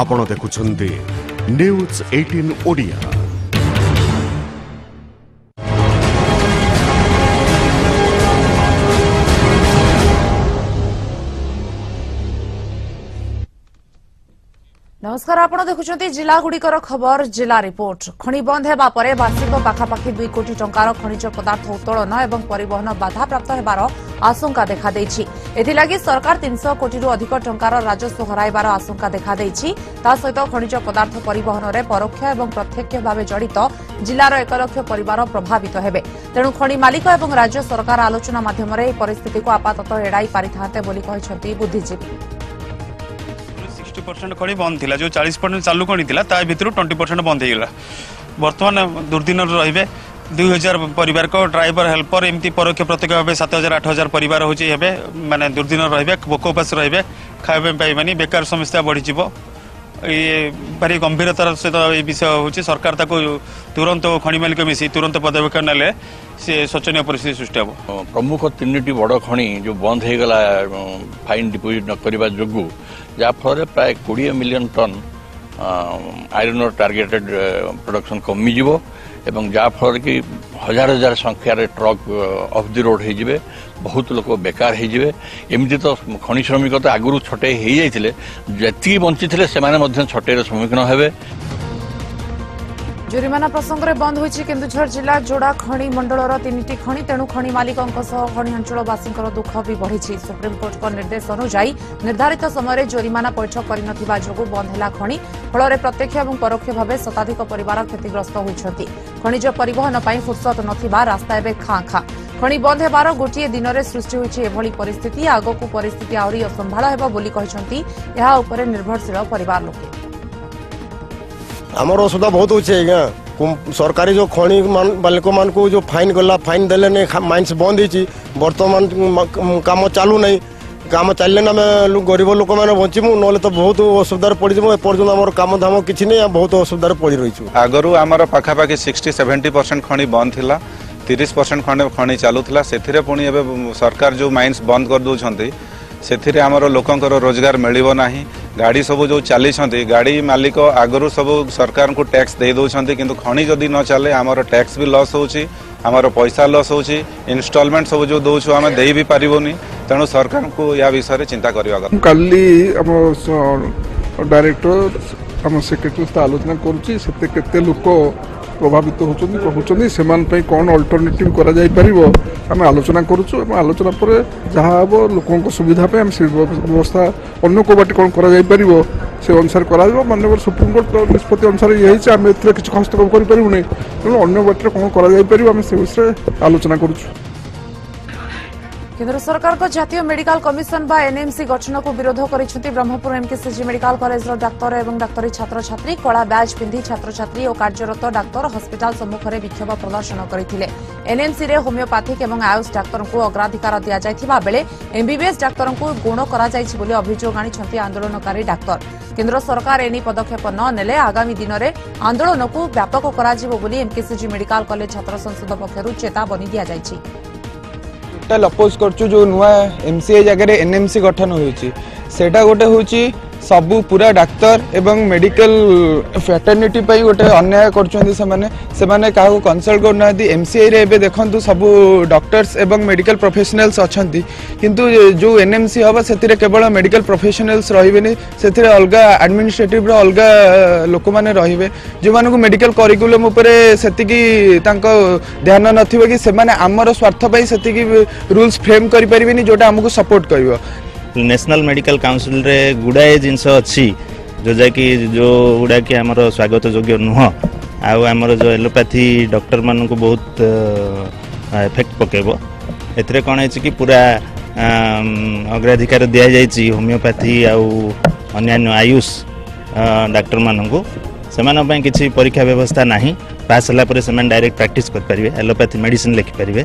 ଆପଣ ଦେଖୁଛନ୍ତି news eighteen Odia নমস্কার আপনার দেখুম জেলা গুড়িকর খবর জেলা রিপোর্ট খনি বন্ধ হওয়া পরে বার্ষিক পাখাপাখি দুই কোটি টঙ্কার খনিজ পদার্থ উত্তোলন এবং পরিবহন বাধাপ্রাপ্ত হবার আশঙ্কা দেখাদেইছি এথিলাগি সরকার তিনশহ কোটি অধিক টঙ্কার রাজস্ব হরাইবার আশঙ্কা দেখাদেইছি তা সহিত খনিজ পদার্থ পরিবহনরে পরোক্ষ এবং প্রত্যক্ষ ভাবে জড়িত জেলার এক লক্ষ পরিবার প্রভাবিত হবে তেণু খনি মালিক এবং রাজ্য সরকার আলোচনা মাধ্যমে এই পরিস্থিতিকে আপাতত এড়াই পারিথাতে বলে বুদ্ধিজীবী ପରସେଣ୍ଟ ଖଣି ବନ୍ଦ ଥିଲା ଯେଉଁ ଚାଳିଶ ପରସେଣ୍ଟ ଚାଲୁ ଖଣି ଥିଲା ତା ଭିତରୁ ଟ୍ୱେଣ୍ଟି ପରସେଣ୍ଟ ବନ୍ଦ ହେଇଗଲା ବର୍ତ୍ତମାନ ଦୁର୍ଦିନରେ ରହିବେ ଦୁଇ ହଜାର ପରିବାରକ ଡ୍ରାଇଭର ହେଲ୍ପର ଏମିତି ପରୋକ୍ଷ ପ୍ରତ୍ୟକ୍ଷ ଭାବେ ସାତ ହଜାର ଆଠ ହଜାର ପରିବାର ହେଉଛି ହେବେ ମାନେ ଦୁର୍ଦିନ ରହିବେ ଭୋକ ଉପାସ ରହିବେ ଖାଇବା ପାଇଁ ପାଇବେନି ବେକାର ସମସ୍ୟା ବଢ଼ିଯିବ ये भारी गंभीरतार सहित ये विषय होଉଛି सरकार ତାକୁ ତୁରନ୍ତ ଖଣି ମାଲିକ ମିଶି ତୁରନ୍ତ ପଦକ୍ଷେପ ନେଲେ ସେ ଶୋଚନୀୟ ପରିସ୍ଥିତି ସୃଷ୍ଟି ହେବ ପ୍ରମୁଖ ତିନିଟି ବଡ଼ ଖଣି ଯେଉଁ ବନ୍ଦ ହେଇଗଲା ଫାଇନ୍ ଡିପୋଜିଟ୍ ନ କରିବା ଯୋଗୁଁ ଯାହାଫଳରେ ପ୍ରାୟ କୋଡ଼ିଏ ମିଲିୟନ୍ ଟନ୍ ଆଇରନ୍ର ଟାର୍ଗେଟେଡ୍ ପ୍ରଡକ୍ସନ୍ କମିଯିବ ଏବଂ ଯାହାଫଳରେ କି ହଜାର ହଜାର ସଂଖ୍ୟାରେ ଟ୍ରକ୍ ଅଫ୍ ଦି ରୋଡ୍ ହେଇଯିବେ ବହୁତ ଲୋକ ବେକାର ହେଇଯିବେ ଏମିତି ତ ଖଣି ଶ୍ରମିକ ତ ଆଗରୁ ଛଟେଇ ହେଇଯାଇଥିଲେ ଯେତିକି ବଞ୍ଚିଥିଲେ ସେମାନେ ମଧ୍ୟ ଛଟେଇର ସମ୍ମୁଖୀନ ହେବେ জরিমানা প্রসঙ্গে বন্ধ হয়েছে কেন্দুঝর জেলা যোড়া খনি মন্ডলর তিনটি খনি তেণু খনি মালিকঙ্ সহ খনি অঞ্চলবাসীঙ্কর দুঃখ বি বড়িছে সুপ্রিমকোর্টক নির্দেশ অনুযায়ী নির্ধারিত সময়ে জরিমানা পৈঠ করে যোগ বন্ধ হল খনি ফলরে প্রত্যক্ষ এবং পরোক্ষ ভাবে শতাধিক পরিবার ক্ষতিগ্রস্ত হয়েছেন খনিজ পরিবহন পাই ফুরসত নথিবা রাস্তা এবে খাঁ খাঁ খনি বন্ধ ହେବାର ଗୋଟିଏ ଦିନରେ ସୃଷ୍ଟି ହୋଇଛି ଏଭଳି ପରିସ୍ଥିତି ଆଗକୁ ପରିସ୍ଥିତି ଆହୁରି ଅସମ୍ଭାଳ ହେବ ବୋଲି କହିଛନ୍ତି ଏହା ଉପରେ ନିର୍ଭରଶୀଳ ପରିବାର ଲୋକେ ଆମର ଅସୁବିଧା ବହୁତ ହେଉଛି ଆଜ୍ଞା ସରକାରୀ ଯେଉଁ ଖଣି ମାଲିକମାନଙ୍କୁ ଯେଉଁ ଫାଇନ୍ ଗଲା ଫାଇନ୍ ଦେଲେନି ମାଇନ୍ସ ବନ୍ଦ ହେଇଛି ବର୍ତ୍ତମାନ କାମ ଚାଲୁନାହିଁ କାମ ଚାଲିଲେ ନା ଆମେ ଗରିବ ଲୋକମାନେ ବଞ୍ଚିବୁ ନହେଲେ ତ ବହୁତ ଅସୁବିଧାରେ ପଡ଼ିଯିବୁ ଏପର୍ଯ୍ୟନ୍ତ ଆମର କାମ ଧାମ କିଛି ନାହିଁ ବହୁତ ଅସୁବିଧାରେ ପଡ଼ି ରହିଛୁ ଆଗରୁ ଆମର ପାଖାପାଖି ସିକ୍ସଟି ସେଭେଣ୍ଟି ପରସେଣ୍ଟ ଖଣି ବନ୍ଦ ଥିଲା तीस परसेंट खंड खणि चलूला से पुणी ए सरकार जो माइन्स बंद करदे आम लोकंर रोजगार मिलना गाड़ी सब जो चली गाड़ी मालिक आगर सब सरकार को टैक्स दे दौर कि खणि जदि न चले आम टैक्स भी लस होमर पैसा लस हो इनस्टलमेंट सब जो दौ आम दे भी पार्बुनि तेणु सरकार को यह विषय चिंता करवा कम डायरेक्टर आम सेक्रेटरी आलोचना करते लोक প্রভাবিত ହେଉଛନ୍ତି ହେଉଛନ୍ତି ସେମାନଙ୍କ ପାଇଁ କ'ଣ ଅଲ୍ଟରନେଟିଭ୍ କରାଯାଇପାରିବ ଆମେ ଆଲୋଚନା କରୁଛୁ ଏବଂ ଆଲୋଚନା ପରେ ଯାହା ହେବ ଲୋକଙ୍କ ସୁବିଧା ପାଇଁ ଆମେ ସେ ବ୍ୟବସ୍ଥା ଅନ୍ୟ କେଉଁ ବାଟେ କ'ଣ କରାଯାଇପାରିବ ସେ ଅନୁସାରେ କରାଯିବ ମାନ୍ୟବର ସୁପ୍ରିମକୋର୍ଟ ନିଷ୍ପତ୍ତି ଅନୁସାରେ ଇଏ ହେଇଛି ଆମେ ଏଥିରେ କିଛି ହସ୍ତକ୍ଷେପ କରିପାରିବୁନି ତେଣୁ ଅନ୍ୟ ବାଟରେ କ'ଣ କରାଯାଇପାରିବ ଆମେ ସେ ବିଷୟରେ ଆଲୋଚନା କରୁଛୁ কেন্দ্র সরকার জাতীয় মেডিকাল কমিশন বা এনএমসি গঠনক বিরোধ করেছেন ব্রহ্মপুর এমকেসিজি মেডিকাল কলেজর ডাক্তার এবং ডাক্তারী ছাত্রছাত্রী কলা ব্যাজ পিধি ছাত্রছাত্রী ও কার্যরত ডাক্তার হসপিটাল সম্মুখে বিক্ষোভ প্রদর্শন করে এনএমসি হোমিওপ্যাথিক এবং আয়ুষ ডাক্তার অগ্রাধিকার দিয়া বেড়ে এমবিবিএস ডাক্তার গুণ করা বলে অভিযোগ আনিছেন আন্দোলনকারী ডাক্তার কেন্দ্র সরকার এনে পদক্ষেপ ননেলে আগামী দিনরে আন্দোলনক ব্যাপক করা বলে এমকেসিজি মেডিকাল কলেজ ছাত্র সংসদ পক্ষ চেতাবনী দিয়া ଟୋଟାଲ ଅପୋଜ୍ କରୁଛୁ ଯେଉଁ ନୂଆ ଏମ୍ ସି ଏ ଜାଗାରେ ଏନ୍ ଏମ୍ ସି ଗଠନ ହୋଇଛି ସେଇଟା ଗୋଟେ ହେଉଛି सब पूरा डाक्तर एवं मेडिकल फैटर्निटी गोटे अन्याय कनसल्ट करना एम सी आई रे देखूँ सब डक्टर्स एवं मेडिकल प्रफेसनाल्स अच्छा किंतु जो एन एम सी हम से केवल मेडिकल प्रफेसनाल्स रही से अलग आडमिनिस्ट्रेट अलग लोक मैंने रे जो मूँ मेडिकल करिकुलम से ध्यान नथ कि आमर स्वार्थपाई से रूल्स फ्रेम करें जोटा आमको सपोर्ट कर ନ୍ୟାସନାଲ୍ ମେଡ଼ିକାଲ କାଉନସିଲରେ ଗୁଡ଼ାଏ ଜିନିଷ ଅଛି ଯେଉଁଟାକି ଯେଉଁଗୁଡ଼ାକି ଆମର ସ୍ୱାଗତ ଯୋଗ୍ୟ ନୁହଁ ଆଉ ଆମର ଯେଉଁ ଏଲୋପାଥି ଡକ୍ଟରମାନଙ୍କୁ ବହୁତ ଏଫେକ୍ଟ ପକାଇବ ଏଥିରେ କ'ଣ ହେଇଛି କି ପୁରା ଅଗ୍ରାଧିକାର ଦିଆଯାଇଛି ହୋମିଓପାଥି ଆଉ ଅନ୍ୟାନ୍ୟ ଆୟୁଷ ଡାକ୍ତରମାନଙ୍କୁ ସେମାନଙ୍କ ପାଇଁ କିଛି ପରୀକ୍ଷା ବ୍ୟବସ୍ଥା ନାହିଁ ପାସ୍ ହେଲା ପରେ ସେମାନେ ଡାଇରେକ୍ଟ ପ୍ରାକ୍ଟିସ୍ କରିପାରିବେ ଏଲୋପାଥି ମେଡ଼ିସିନ୍ ଲେଖିପାରିବେ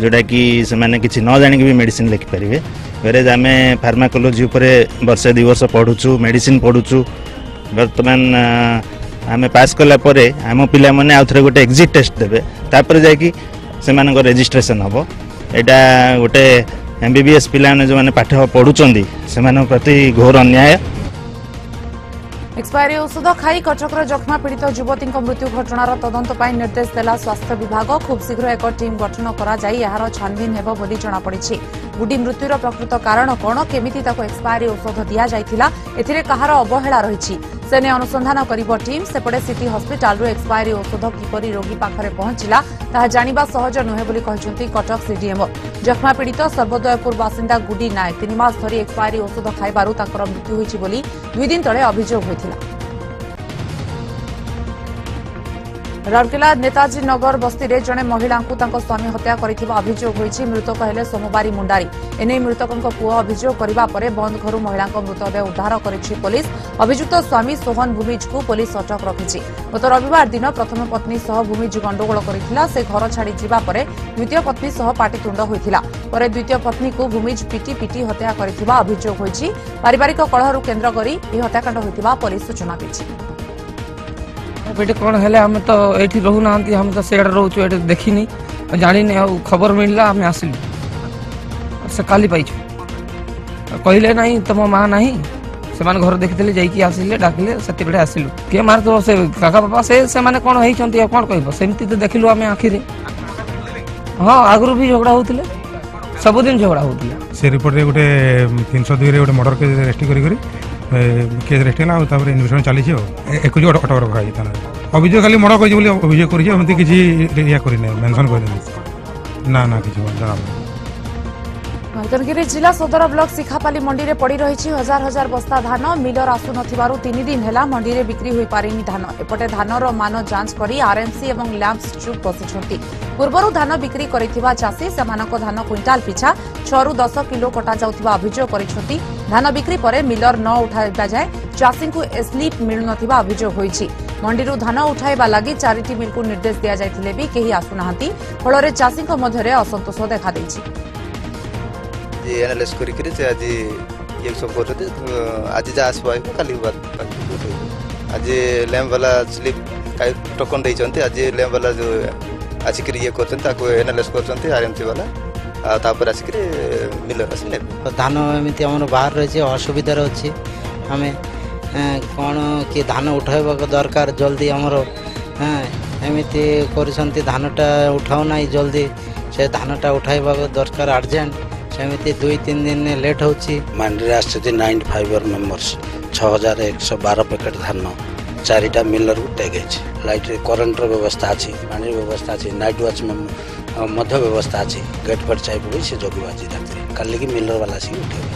जोटा कि सेमाने किछि न जानि भी मेडिसिन लिखि परिवे वेरेज आमे फार्माकोलोजी वर्षे दुई वर्ष पढुछु मेडिसिन बर्तमान आम पास कला परे आम पिलाମାନେ आउ थरे गोटे एक्जिट टेस्ट देबे तापर हम यहाँ गोटे एम ଏଇଟା ଗୋଟେ ଏମ୍ ବି पाठ पढ़ुं से प्रति घोर अन्याय এক্সপায়ারি ଔଷଧ ଖାଇ କଟକର ଯକ୍ଷ୍ମା ପୀଡ଼ିତ ଯୁବତୀଙ୍କ ମୃତ୍ୟୁ ଘଟଣାର ତଦନ୍ତ ପାଇଁ ନିର୍ଦ୍ଦେଶ ଦେଲା ସ୍ୱାସ୍ଥ୍ୟ ବିଭାଗ ଖୁବ୍ ଶୀଘ୍ର ଏକ ଟିମ୍ ଗଠନ କରାଯାଇ ଏହାର ଛାନଭିନ୍ ହେବ ବୋଲି ଜଣାପଡ଼ିଛି ବୁଡ଼ି ମୃତ୍ୟୁର ପ୍ରକୃତ କାରଣ କ'ଣ କେମିତି ତାକୁ ଏକ୍ସପାୟାରି ଔଷଧ ଦିଆଯାଇଥିଲା ଏଥିରେ କାହାର ଅବହେଳା ରହିଛି ସେନେ ଅନୁସନ୍ଧାନ କରିବ ଟିମ୍ ସେପଟେ ସିଟି ହସ୍ପିଟାଲରୁ ଏକ୍ସପାୟରୀ ଔଷଧ କିପରି ରୋଗୀ ପାଖରେ ପହଞ୍ଚିଲା ତାହା ଜାଣିବା ସହଜ ନୁହେଁ ବୋଲି କହିଛନ୍ତି କଟକ ସିଡିଏମ୍ଓ ଯକ୍ଷ୍ମା ପୀଡ଼ିତ ସର୍ବୋଦୟପୁର ବାସିନ୍ଦା ଗୁଡ଼ି ନାୟକ ତିନି ମାସ ଧରି ଏକ୍ସପାୟରୀ ଔଷଧ ଖାଇବାରୁ ତାଙ୍କର ମୃତ୍ୟୁ ହୋଇଛି ବୋଲି ଦୁଇଦିନ ତଳେ ଅଭିଯୋଗ ହୋଇଥିଲା ରାଉରକେଲା ନେତାଜୀ ନଗର ବସ୍ତିରେ ଜଣେ ମହିଳାଙ୍କୁ ତାଙ୍କ ସ୍ୱାମୀ ହତ୍ୟା କରିଥିବା ଅଭିଯୋଗ ହୋଇଛି ମୃତକ ହେଲେ ସୋମବାରୀ ମୁଣ୍ଡାରୀ ଏନେଇ ମୃତକଙ୍କ ପୁଅ ଅଭିଯୋଗ କରିବା ପରେ ବନ୍ଦ ଘରୁ ମହିଳାଙ୍କ ମୃତଦେହ ଉଦ୍ଧାର କରିଛି ପୋଲିସ ଅଭିଯୁକ୍ତ ସ୍ୱାମୀ ସୋହନ ଭୂମିଜଙ୍କୁ ପୋଲିସ ଅଟକ ରଖିଛି ଗତ ରବିବାର ଦିନ ପ୍ରଥମ ପତ୍ନୀ ସହ ଭୂମିଜ ଗଣ୍ଡଗୋଳ କରିଥିଲା ସେ ଘର ଛାଡ଼ି ଯିବା ପରେ ଦ୍ୱିତୀୟ ପତ୍ନୀ ସହ ପାଟିତୁଣ୍ଡ ହୋଇଥିଲା ପରେ ଦ୍ୱିତୀୟ ପତ୍ନୀକୁ ଭୂମିଜ ପିଟି ପିଟି ହତ୍ୟା କରିଥିବା ଅଭିଯୋଗ ହୋଇଛି ପାରିବାରିକ କଳହରୁ କେନ୍ଦ୍ର କରି ଏହି ହତ୍ୟାକାଣ୍ଡ ହୋଇଥିବା ପୋଲିସ ସୂଚନା ଦେଇଛି पेटे कौन है आम तो ये ना आम तो सियाड़े रोच देखी जानी आ खबर मिलला आम आसल से काली कहले ना तुम माँ ना से घर देखते जाइले डाकिले से आसलु किए मार से काका बापा से, कौन है कौन कह सेमती तो देख लु आम आखिरी हाँ आगुरी भी झगड़ा होते सबुदिन झगड़ा होते रिपोर्ट गोटे तीन सौ दुई गोटे मर्डर केस रेस्ट कर কেস রেজিষ্ট্রি ଆଉ ତାପରେ ଇନଭେଷ୍ଟିଗେସନ୍ ଚାଲିଛି ଆଉ ଏକୋଇଶ ଅଟକ ରଖା ହେଇଛି ଥାନାରେ ଅଭିଯୋଗ ଖାଲି ମଡ଼ କରିଛି ବୋଲି ଅଭିଯୋଗ କରିଛି ଏମିତି କିଛି ଇଏ କରିନାହିଁ ମେନସନ୍ କରିନାହିଁ ନା ନା କିଛି ଜଣାପଡ଼ୁନି ମାଲକାନଗିରି ଜିଲ୍ଲା ସଦର ବ୍ଲକ ଶିଖାପାଲି ମଣ୍ଡିରେ ପଡ଼ି ରହିଛି ହଜାର ହଜାର ବସ୍ତା ଧାନ ମିଲର ଆସୁନଥିବାରୁ ତିନି ଦିନ ହେଲା ମଣ୍ଡିରେ ବିକ୍ରି ହୋଇପାରିନି ଧାନ ଏପଟେ ଧାନର ମାନ ଯାଞ୍ଚ କରି ଆର୍ଏମ୍ସି ଏବଂ ଲ୍ୟାମ୍ପସ୍ ଚୁପ୍ ବସିଛନ୍ତି ପୂର୍ବରୁ ଧାନ ବିକ୍ରି କରିଥିବା ଚାଷୀ ସେମାନଙ୍କ ଧାନ କ୍ୱିଣ୍ଟାଲ ପିଛା ଛଅରୁ ଦଶ କିଲୋ କଟାଯାଉଥିବା ଅଭିଯୋଗ କରିଛନ୍ତି ଧାନ ବିକ୍ରି ପରେ ମିଲର ନ ଉଠାଇବା ଯାଏ ଚାଷୀଙ୍କୁ ଏସ୍ଲିପ୍ ମିଳୁନଥିବା ଅଭିଯୋଗ ହୋଇଛି ମଣ୍ଡିରୁ ଧାନ ଉଠାଇବା ଲାଗି ଚାରିଟି ମିଲ୍କୁ ନିର୍ଦ୍ଦେଶ ଦିଆଯାଇଥିଲେ ବି କେହି ଆସୁନାହାନ୍ତି ଫଳରେ ଚାଷୀଙ୍କ ମଧ୍ୟରେ ଅସନ୍ତୋଷ ଦେଖାଦେଇଛି ଆନାଲିସ୍ କରିକିରି ସେ ଆଜି ଇଏ ସବୁ କରୁଛନ୍ତି ଆଜି ଯାହା ଆସିବ ଆସିବ କାଲି ଆଜି ଲ୍ୟାମ୍ପବାଲା ସ୍ଲିପ୍ କାଇ ଟୋକନ୍ ଦେଇଛନ୍ତି ଆଜି ଲ୍ୟାମ୍ପବାଲା ଯେଉଁ ଆସିକିରି ଇଏ କରୁଛନ୍ତି ତାକୁ ଏନାଲିସ୍ କରୁଛନ୍ତି ଆର୍ ଏମ୍ ସି ବାଲା ଆଉ ତାପରେ ଆସିକିରି ବିଲରେ ଆସି ଧାନ ଏମିତି ଆମର ବାହାର ରହିଛି ଅସୁବିଧାରେ ଅଛି ଆମେ କ'ଣ କି ଧାନ ଉଠାଇବାକୁ ଦରକାର ଜଲ୍ଦି ଆମର ଏମିତି କରୁଛନ୍ତି ଧାନଟା ଉଠାଉ ନାହିଁ ଜଲ୍ଦି ସେ ଧାନଟା ଉଠାଇବାକୁ ଦରକାର ଆର୍ଜେଣ୍ଟ ସେମିତି ଦୁଇ ତିନି ଦିନ ଲେଟ୍ ହେଉଛି ମାଣ୍ଡିରେ ଆସିଛି ନାଇନ୍ ଫାଇବର ମେମ୍ବର୍ସ ଛଅ ହଜାର ଏକଶହ ବାର ପ୍ୟାକେଟ୍ ଧାନ ଚାରିଟା ମିଲର୍କୁ ଟେକାଇଛି ଲାଇଟ୍ରେ କରେଣ୍ଟର ବ୍ୟବସ୍ଥା ଅଛି ପାଣିର ବ୍ୟବସ୍ଥା ଅଛି ନାଇଟ୍ ୱାଚ୍ ମଧ୍ୟ ବ୍ୟବସ୍ଥା ଅଛି ଗେଟ୍ ଫେଟ୍ ଚାହିଁ ପଡ଼ି ସେ ଯୋଗିବ ଆଜି ରାତିରେ କାଲିକି ମିଲର୍ବାଲା ଆସିକି ଉଠେଇବେ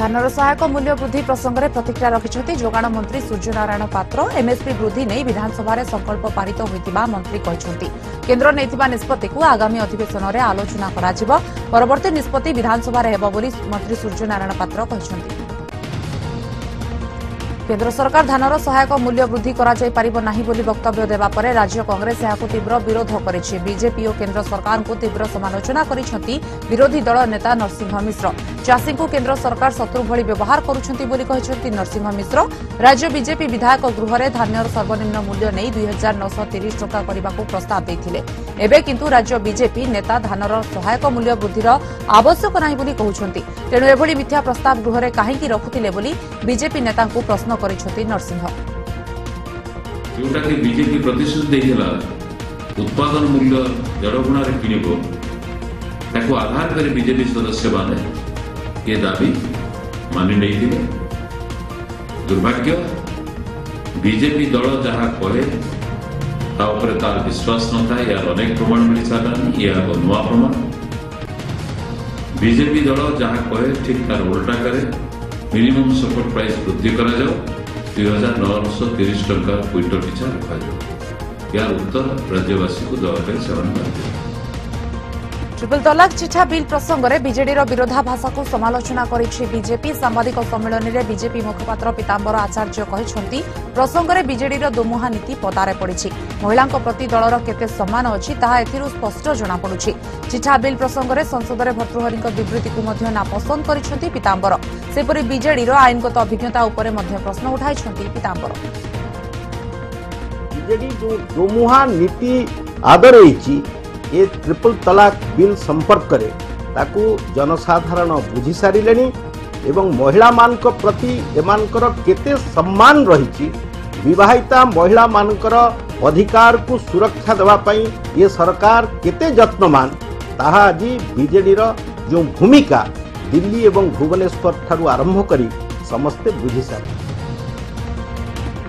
ଧାନର ସହାୟକ ମୂଲ୍ୟ ବୃଦ୍ଧି ପ୍ରସଙ୍ଗରେ ପ୍ରତିକ୍ରିୟା ରଖିଛନ୍ତି ଯୋଗାଣ ମନ୍ତ୍ରୀ ସୂର୍ଯ୍ୟନାରାୟଣ ପାତ୍ର ଏମ୍ଏସ୍ପି ବୃଦ୍ଧି ନେଇ ବିଧାନସଭାରେ ସଂକଳ୍ପ ପାରିତ ହୋଇଥିବା ମନ୍ତ୍ରୀ କହିଛନ୍ତି କେନ୍ଦ୍ର ନେଇଥିବା ନିଷ୍ପଭିକୁ ଆଗାମୀ ଅଧିବେଶନରେ ଆଲୋଚନା କରାଯିବ ପରବର୍ତ୍ତୀ ନିଷ୍ପତ୍ତି ବିଧାନସଭାରେ ହେବ ବୋଲି ମନ୍ତ୍ରୀ ସୂର୍ଯ୍ୟନାରାୟଣ ପାତ୍ର କହିଛନ୍ତି କେନ୍ଦ୍ର ସରକାର ଧାନର ସହାୟକ ମୂଲ୍ୟ ବୃଦ୍ଧି କରାଯାଇପାରିବ ନାହିଁ ବୋଲି ବକ୍ତବ୍ୟ ଦେବା ପରେ ରାଜ୍ୟ କଂଗ୍ରେସ ଏହାକୁ ତୀବ୍ର ବିରୋଧ କରିଛି ବିଜେପି ଓ କେନ୍ଦ୍ର ସରକାରଙ୍କୁ ତୀବ୍ର ସମାଲୋଚନା କରିଛନ୍ତି ବିରୋଧୀ ଦଳ ନେତା ନରସିଂହ ମିଶ୍ର ଚାଷୀଙ୍କୁ କେନ୍ଦ୍ର ସରକାର ଶତ୍ରୁ ଭଳି ବ୍ୟବହାର କରୁଛନ୍ତି ବୋଲି କହିଛନ୍ତି ନରସିଂହ ମିଶ୍ର ରାଜ୍ୟ ବିଜେପି ବିଧାୟକ ଗୃହରେ ଧାନ୍ୟର ସର୍ବନିମ୍ନ ମୂଲ୍ୟ ନେଇ ଦୁଇ ହଜାର ନଅଶହ ତିରିଶ ଟଙ୍କା କରିବାକୁ ପ୍ରସ୍ତାବ ଦେଇଥିଲେ ଏବେ କିନ୍ତୁ ରାଜ୍ୟ ବିଜେପି ନେତା ଧାନର ସହାୟକ ମୂଲ୍ୟ ବୃଦ୍ଧିର ଆବଶ୍ୟକ ନାହିଁ ବୋଲି କହୁଛନ୍ତି ତେଣୁ ଏଭଳି ମିଥ୍ୟା ପ୍ରସ୍ତାବ ଗୃହରେ କାହିଁକି ରଖୁଥିଲେ ବୋଲି ବିଜେପି ନେତାଙ୍କୁ ପ୍ରଶ୍ନ କରିଛନ୍ତି ନରସିଂହ ଯେଉଁଟାକି ବିଜେପି ପ୍ରତିଶ୍ରୁତି ଦେଇଥିଲା ଉତ୍ପାଦନ ମୂଲ୍ୟ ଦେଢ଼ ଗୁଣାରେ କିଣିବ ତାକୁ ଆଧାର କରି ବିଜେପି ସଦସ୍ୟମାନେ ये दावी मानि नहीं थे दुर्भाग्य बीजेपी दल जहाँ कहे तापर तार विश्वास नए यार अनेक प्रमाण मिल सारानी यह एक नुआ प्रमाण बीजेपी दल जहाँ कहे ठीक तार उल्टा करे मिनिमम सपोर्ट प्राइस वृद्धि कर नौश तीस टा क्विंटल पिछा रखा यार उत्तर राज्यवासी को दवापे कर ট্রিপল তলাক চিঠা বিল প্রসঙ্গে বিজেডির বিরোধাভাষা সমালোচনা করেছে বিজেপি সাংবাদিক সম্মিলনীরে বিজেপি মুখপাত্র পীতাম্বর আচার্য কিন্তু প্রসঙ্গে বিজেডির দোমুহা নীতি পদারে পড়েছে মহিলা প্রতি দলর কেতে সম্মান অছি তাহা এর স্পষ্ট জনাপড়ুছে চিঠা বিল প্রসঙ্গে সংসদে ভর্তৃহরি বিবৃতি নাপসন্দ করেছেন পীতাম্বর সেপরি বিজেডির আইনগত অভিজ্ঞতা উপরে প্রশ্ন উঠাই পীতাম্বর বিজেডি দোমুহা নীতি আদর হয়েছে ଏ ଟ୍ରିପଲ୍ ତଲାକ ବିଲ୍ ସମ୍ପର୍କରେ ତାକୁ ଜନସାଧାରଣ ବୁଝିସାରିଲେଣି ଏବଂ ମହିଳାମାନଙ୍କ ପ୍ରତି ଏମାନଙ୍କର କେତେ ସମ୍ମାନ ରହିଛି ବିବାହିତା ମହିଳାମାନଙ୍କର ଅଧିକାରକୁ ସୁରକ୍ଷା ଦେବା ପାଇଁ ଏ ସରକାର କେତେ ଯତ୍ନମାନ ତାହା ଆଜି ବିଜେଡ଼ିର ଯେଉଁ ଭୂମିକା ଦିଲ୍ଲୀ ଏବଂ ଭୁବନେଶ୍ୱର ଠାରୁ ଆରମ୍ଭ କରି ସମସ୍ତେ ବୁଝିସାରିଲେଣି